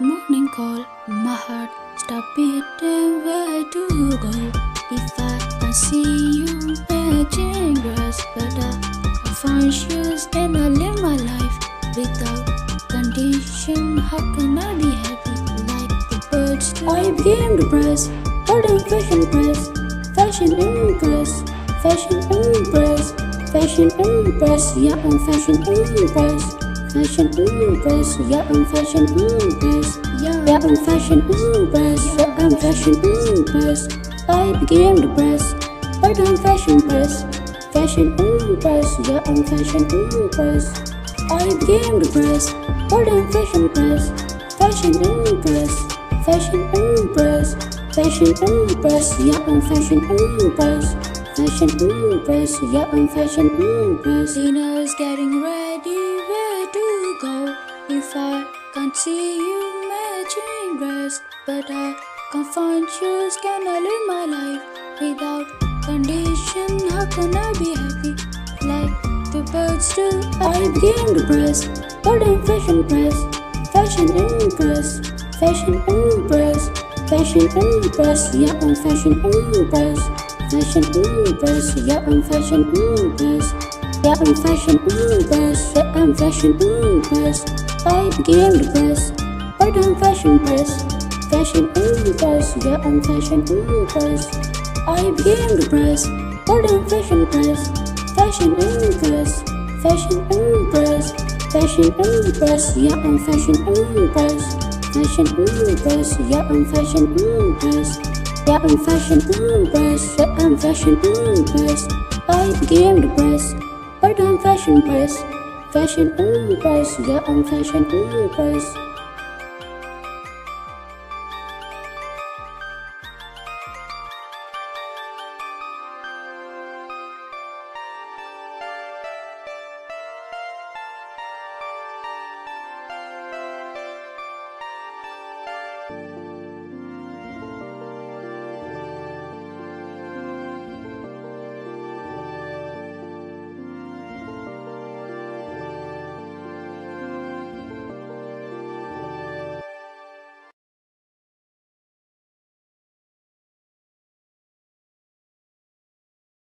morning call, my heart stop beating. Where to go? If I can see you matching grass, but I find shoes, then I live my life without condition. How can I be happy like the birds do? I became depressed, holding fashion press, fashion impress, fashion impress, fashion impress, yeah, I'm fashion impress. Fashion ooh, impress, yeah, I'm fashion impress, yeah, yeah, I'm fashion impress, yeah, I'm fashion ooh, impress. I became depressed, but I'm fashion press, fashion ooh, impress, yeah, I'm fashion ooh, impress. I became depressed, but I'm fashion press, fashion ooh, impress, fashion ooh, impress, fashion ooh, impress, yeah, I'm fashion ooh, impress. Fashion impress, yeah, I'm fashion ooh, impress. Dinner's getting ready? If I can't see you matching dress, but I can't find shoes, can I live my life without condition? How can I be happy like the birds do? I became depressed, but I'm fashion press, fashion impress, fashion impress, fashion impress, yeah, I'm fashion impress. Fashion impress, yeah, I'm fashion impress. Yeah, I'm fashion impress, yeah, I'm fashion I became depressed, but I'm fashion press. Fashion impress, yeah, I'm fashion impress. I became depressed, but I'm fashion press. Fashion impress, fashion impress, fashion impress, yeah, I'm fashion impress. Fashion impress, yeah, I'm fashion impress. Yeah, I'm fashion impress, yeah, I'm fashion impress. I became depressed, but I'm fashion press. Fashion impress, yeah, I'm um fashion impress.